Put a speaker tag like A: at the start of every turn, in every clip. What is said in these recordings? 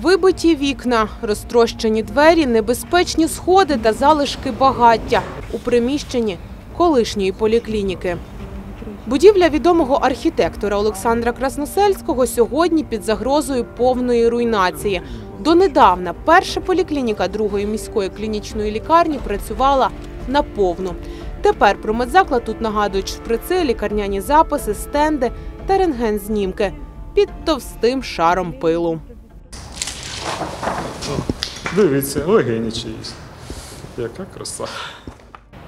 A: Вибиті вікна, розтрощені двері, небезпечні сходи та залишки багаття у приміщенні колишньої поліклініки. Будівля відомого архітектора Олександра Красносельського сьогодні під загрозою повної руйнації. Донедавна перша поліклініка другої міської клінічної лікарні працювала наповну. Тепер про медзаклад тут нагадують шприци, лікарняні записи, стенди та рентген-знімки під товстим шаром пилу.
B: Дивіться, легені чиїсь. Яка краса.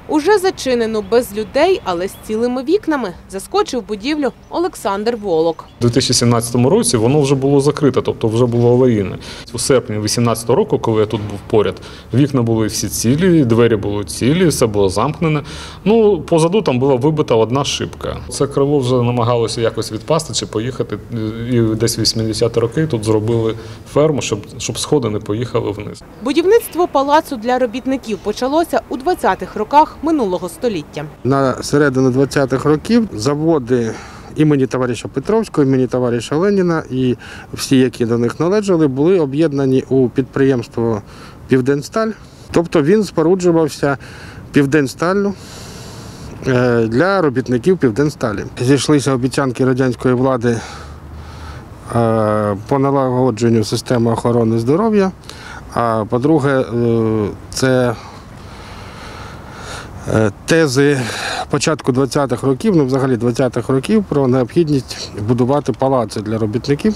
A: Уже зачинено без людей, але з цілими вікнами заскочив будівлю Олександр Волок.
B: У 2017 році воно вже було закрите, тобто вже було аварійне. У серпні 2018 року, коли я тут був поряд, вікна були всі цілі, двері були цілі, все було замкнене. Ну, позаду там була вибита одна шибка. Це крило вже намагалося якось відпасти чи поїхати. І десь 80-ті роки тут зробили ферму, щоб, щоб сходи не поїхали вниз.
A: Будівництво палацу для робітників почалося у 20-х роках минулого століття.
C: На середину 20-х років заводи імені товариша Петровського, імені товариша Леніна і всі, які до них належали, були об'єднані у підприємство Південсталь. Тобто він споруджувався Південсталлю е, для робітників Південсталі. Зійшлися обіцянки радянської влади е, по налагодженню системи охорони здоров'я. А по-друге, е, це тези початку 20-х років, ну взагалі 20-х років, про необхідність будувати палаци для робітників.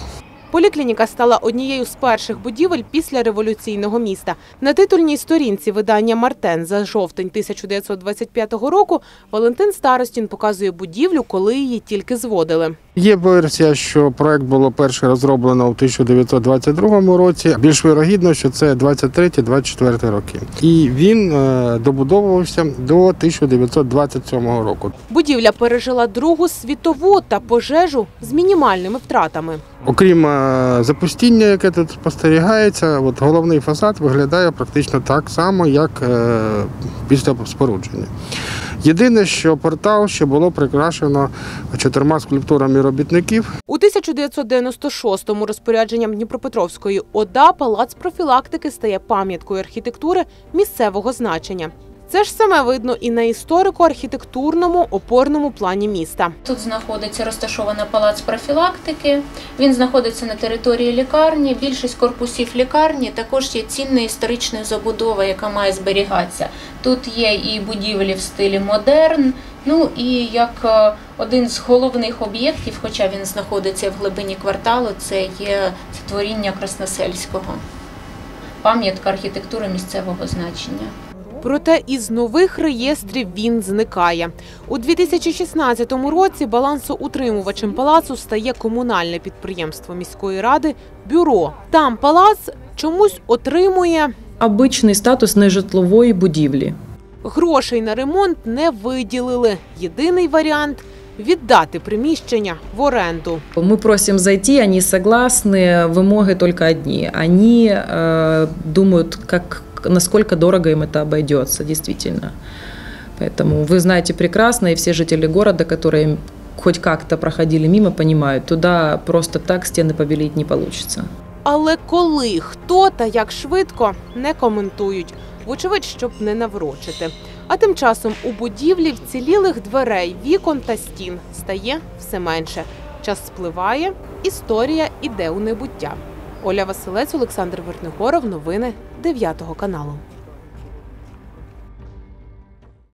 A: Поліклініка стала однією з перших будівель після революційного міста. На титульній сторінці видання Мартен за жовтень 1925 року Валентин Старостін показує будівлю, коли її тільки зводили.
C: Є версія, що проект було перше розроблено у 1922 році. Більш вирогідно, що це 23-24 роки. І він е, добудовувався до 1927 року.
A: Будівля пережила Другу світову та пожежу з мінімальними втратами.
C: Окрім е, запустіння, яке тут спостерігається, от головний фасад виглядає практично так само, як е, після спорудження. Єдине, що портал ще було прикрашено чотирма скульптурами робітників.
A: У 1996-му розпорядженням Дніпропетровської ОДА палац профілактики стає пам'яткою архітектури місцевого значення. Це ж саме видно і на історико-архітектурному опорному плані міста.
D: Тут знаходиться розташована палац профілактики. Він знаходиться на території лікарні. Більшість корпусів лікарні також є цінна історична забудова, яка має зберігатися. Тут є і будівлі в стилі модерн. Ну і як е, один з головних об'єктів, хоча він знаходиться в глибині кварталу, це є це творіння Красносельського, пам'ятка архітектури місцевого значення.
A: Проте із нових реєстрів він зникає. У 2016 році балансоутримувачем палацу стає комунальне підприємство міської ради Бюро. Там палац чомусь отримує
E: Обичний статус нежитлової будівлі.
A: грошей на ремонт не виділили. Єдиний варіант віддати приміщення в оренду.
E: Мы просим зайти, они согласны, вымоги только одни. Они э, думают, как, насколько дорого им это обойдется, действительно. Поэтому вы знаете прекрасно, и все жители города, которые хоть как-то проходили мимо, понимают, туда просто так стены побелить не получится.
A: Але коли, хто та як швидко не коментують. Вочевидь, щоб не наврочити. А тим часом у будівлі вцілілих дверей, вікон та стін стає все менше. Час спливає, історія іде у небуття. Оля Василець, Олександр Вернигоров. Новини 9 каналу.